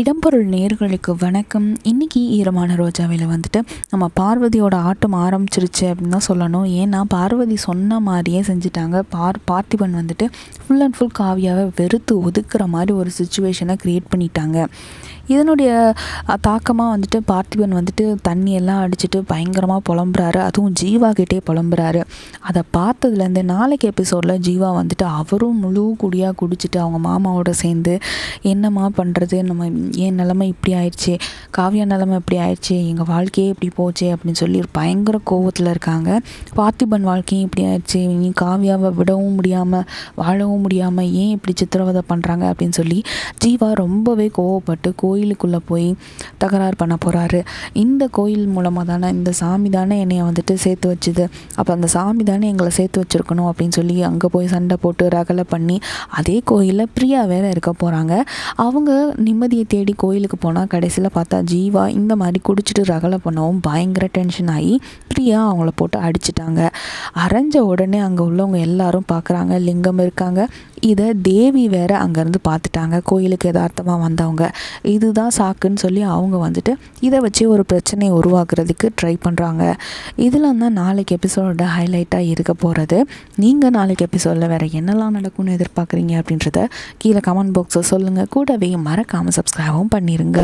இடம்பொருள் நேர்களுக்கு வணக்கம். இன்றைக்கி ஈரமான ரோஜாவில் வந்துட்டு நம்ம பார்வதியோட ஆட்டம் ஆரம்பிச்சிருச்சு அப்படின்னு தான் சொல்லணும். ஏன்னா பார்வதி சொன்ன மாதிரியே செஞ்சுட்டாங்க. பார் பார்த்திபன் வந்துட்டு ஃபுல் அண்ட் ஃபுல் காவியாவை வெறுத்து ஒதுக்குற மாதிரி ஒரு சுச்சுவேஷனை க்ரியேட் பண்ணிட்டாங்க. இதனுடைய தாக்கமாக வந்துட்டு பார்த்திபன் வந்துட்டு தண்ணியெல்லாம் அடிச்சுட்டு பயங்கரமாக புலம்புறாரு. அதுவும் ஜீவா கிட்டே புலம்புறாரு. அதை பார்த்ததுலேருந்து நாளைக்கு எபிசோடில் ஜீவா வந்துட்டு அவரும் முழு குடியாக குடிச்சிட்டு அவங்க மாமாவோட சேர்ந்து என்னம்மா பண்ணுறது நம்ம ஏன் நிலமை இப்படி ஆயிடுச்சு? காவியா நிலமை இப்படி ஆயிடுச்சு எங்கள் வாழ்க்கையே இப்படி போச்சு அப்படின்னு சொல்லி பயங்கர கோவத்தில் இருக்காங்க. பார்த்திபன் வாழ்க்கையும் இப்படி ஆயிடுச்சு. நீ காவியாவை விடவும் முடியாமல் வாழவும் முடியாமல் ஏன் இப்படி சித்திரவதை பண்ணுறாங்க அப்படின்னு சொல்லி ஜீவா ரொம்பவே கோவப்பட்டு கோயிலுக்குள்ளே போய் தகராறு பண்ண போகிறாரு இந்த கோயில் மூலமாக தானே இந்த சாமி தானே என்னைய வந்துட்டு சேர்த்து வச்சுது. அப்போ அந்த சாமி தானே எங்களை சேர்த்து வச்சுருக்கணும் அப்படின்னு சொல்லி அங்கே போய் சண்டை போட்டு ரகலை பண்ணி அதே கோயிலில் பிரியா வேற இருக்க போகிறாங்க அவங்க நிம்மதியை தேடி கோயிலுக்கு போனால் கடைசியில் பார்த்தா ஜீவா இந்த மாதிரி குடிச்சிட்டு ரகலை பண்ணவும் பயங்கர டென்ஷன் ஆகி பிரியா அவங்கள போட்டு அடிச்சிட்டாங்க. அரைஞ்ச உடனே அங்கே உள்ளவங்க எல்லாரும் பார்க்குறாங்க லிங்கம் இருக்காங்க. இதை தேவி வேற அங்கேருந்து பார்த்துட்டாங்க கோயிலுக்கு யதார்த்தமாக வந்தவங்க. இதுதான் சாக்குன்னு சொல்லி அவங்க வந்துட்டு இதை வச்சு ஒரு பிரச்சனையை உருவாக்குறதுக்கு ட்ரை பண்ணுறாங்க இதில் தான் நாளைக்கு எபிசோடோட ஹைலைட்டாக இருக்க போகிறது நீங்கள் நாளைக்கு எபிசோடில் வேறு என்னெல்லாம் நடக்கும்னு எதிர்பார்க்குறீங்க அப்படின்றத கீழே கமெண்ட் பாக்ஸில் சொல்லுங்கள் கூடவே மறக்காமல் சப்ஸ்கிரைபும் பண்ணிடுங்க